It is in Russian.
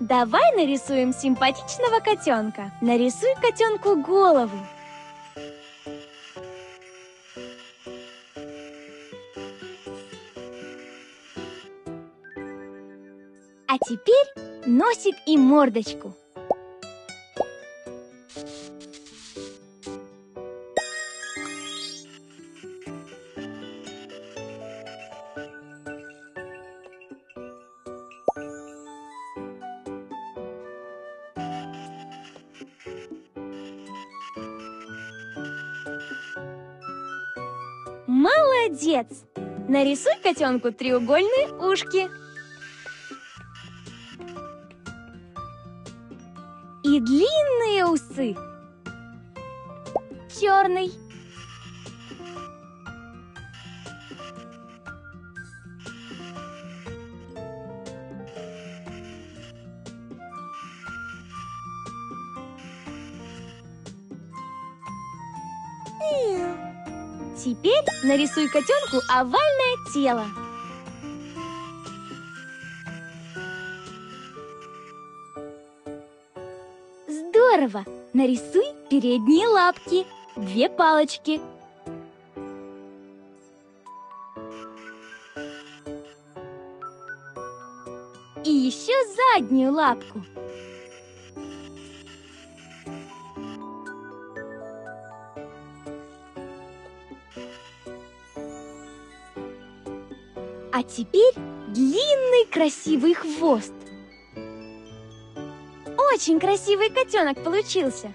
Давай нарисуем симпатичного котенка. Нарисуй котенку голову. А теперь носик и мордочку. Молодец! Нарисуй котенку треугольные ушки. И длинные усы. Черный. Теперь нарисуй котенку овальное тело. Здорово! Нарисуй передние лапки, две палочки. И еще заднюю лапку. А теперь длинный красивый хвост. Очень красивый котенок получился.